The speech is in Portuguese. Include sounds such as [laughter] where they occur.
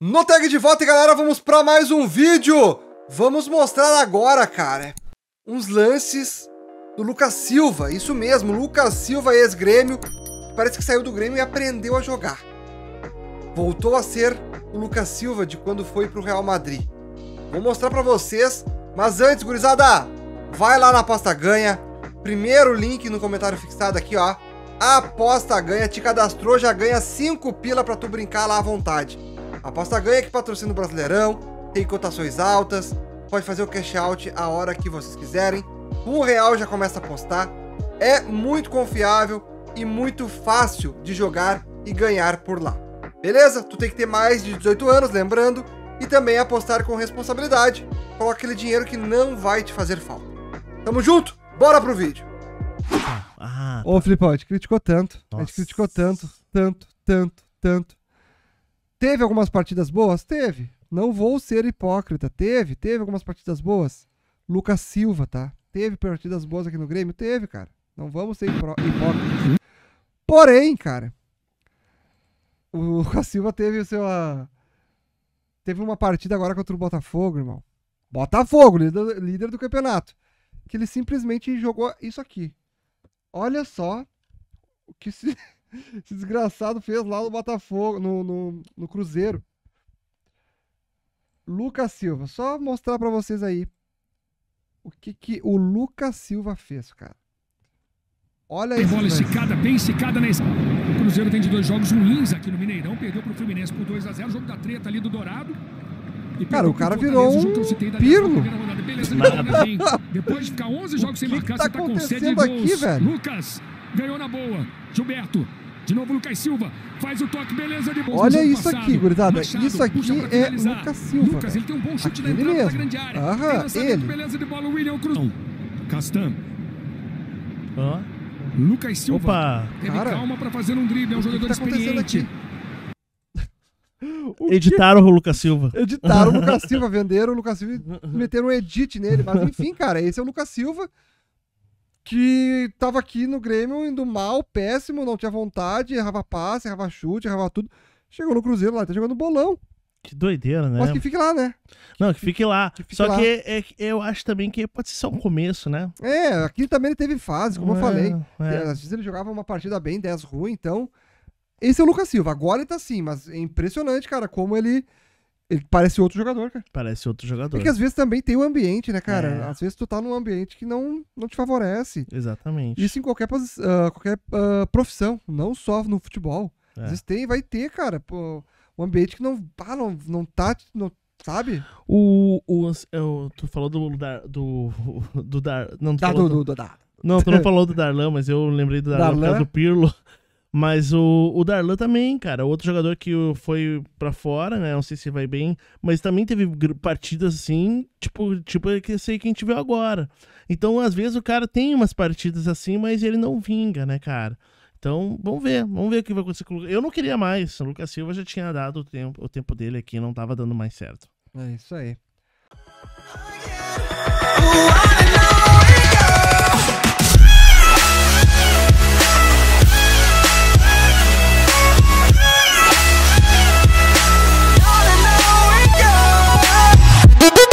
No tag de volta, galera, vamos para mais um vídeo. Vamos mostrar agora, cara, uns lances do Lucas Silva. Isso mesmo, Lucas Silva, ex-grêmio, parece que saiu do Grêmio e aprendeu a jogar. Voltou a ser o Lucas Silva de quando foi pro Real Madrid. Vou mostrar para vocês, mas antes, gurizada, vai lá na aposta ganha. Primeiro link no comentário fixado aqui, ó. Aposta ganha, te cadastrou, já ganha 5 pila para tu brincar lá à vontade. Aposta ganha que patrocina o Brasileirão, tem cotações altas, pode fazer o cash out a hora que vocês quiserem. Com um real já começa a apostar. É muito confiável e muito fácil de jogar e ganhar por lá. Beleza? Tu tem que ter mais de 18 anos, lembrando, e também apostar com responsabilidade. Coloca aquele dinheiro que não vai te fazer falta. Tamo junto? Bora pro vídeo. Ah, Ô, Filipão, a gente criticou tanto. A gente Nossa. criticou tanto, tanto, tanto, tanto. Teve algumas partidas boas? Teve. Não vou ser hipócrita. Teve, teve algumas partidas boas. Lucas Silva, tá? Teve partidas boas aqui no Grêmio? Teve, cara. Não vamos ser hipó- hipócritas. Porém, cara, o Lucas Silva teve o seu. ah, teve uma partida agora contra o Botafogo, irmão. Botafogo, líder, líder do campeonato. Que ele simplesmente jogou isso aqui. Olha só o que esse, [laughs] esse desgraçado fez lá no Botafogo, no, no, no Cruzeiro. Lucas Silva, só mostrar pra vocês aí o que, que o Lucas Silva fez, cara. Olha Tem isso. bola esticada, bem esticada na. O Cruzeiro vem de dois jogos ruins aqui no Mineirão. Perdeu pro Fluminense por 2x0. Jogo da treta ali do Dourado. E Cara, o cara virou um jogo que eu citei da pirlo. bem. Depois de ficar 11 jogos sem que marcar, tá você tá com sede aqui, gols. velho? Lucas ganhou na boa. Gilberto. De novo, Lucas Silva faz o toque, beleza de gols. Olha isso passado. aqui, gurizada. Machado Isso aqui é. Lucas Silva, Lucas, ele tem um bom chute Aquele na entrada mesmo. da grande área. Aham, ele. beleza de bola, William Cruz. Castan. ó. Lucas Silva. Opa, Teve Cara, calma pra fazer um drible, é um o que jogador que tá acontecendo experiente. aqui? [laughs] O que- editaram o Lucas Silva. Editaram o Lucas [laughs] Silva, venderam o Lucas Silva e meteram um edit nele. Mas enfim, cara, esse é o Lucas Silva que tava aqui no Grêmio indo mal, péssimo, não tinha vontade, errava passe, errava chute, errava tudo. Chegou no Cruzeiro lá, tá jogando bolão. Que doideira, né? Mas que fique lá, né? Não, que fique lá. que fique Só lá. que é- eu acho também que pode ser só um começo, né? É, aqui também ele teve fase, como eu É, falei. é. Às vezes ele jogava uma partida bem, 10 ruim, então. Esse é o Lucas Silva. Agora ele tá assim, mas é impressionante, cara, como ele. Ele parece outro jogador, cara. Parece outro jogador. É que às vezes também tem o ambiente, né, cara? É. Às vezes tu tá num ambiente que não, não te favorece. Exatamente. Isso em qualquer, ah, qualquer ah, profissão, não só no futebol. É. Às vezes tem, vai ter, cara, pô, um ambiente que não, ah, não, não tá, não, sabe? O, o, eu- tu falou do Dar, do, [laughs] do Dar, não, tu Dá falou do, do- do, dá. não, tu não falou do Darlan, mas eu lembrei do Darlan, por Darlan? causa do Pirlo. Mas o, o Darlan também, cara, outro jogador que foi pra fora, né? Não sei se vai bem, mas também teve partidas assim, tipo, tipo que sei que a gente viu agora. Então, às vezes o cara tem umas partidas assim, mas ele não vinga, né, cara? Então, vamos ver, vamos ver o que vai acontecer com o Lucas. Eu não queria mais, o Lucas Silva já tinha dado o tempo, o tempo dele aqui, não tava dando mais certo. É isso aí.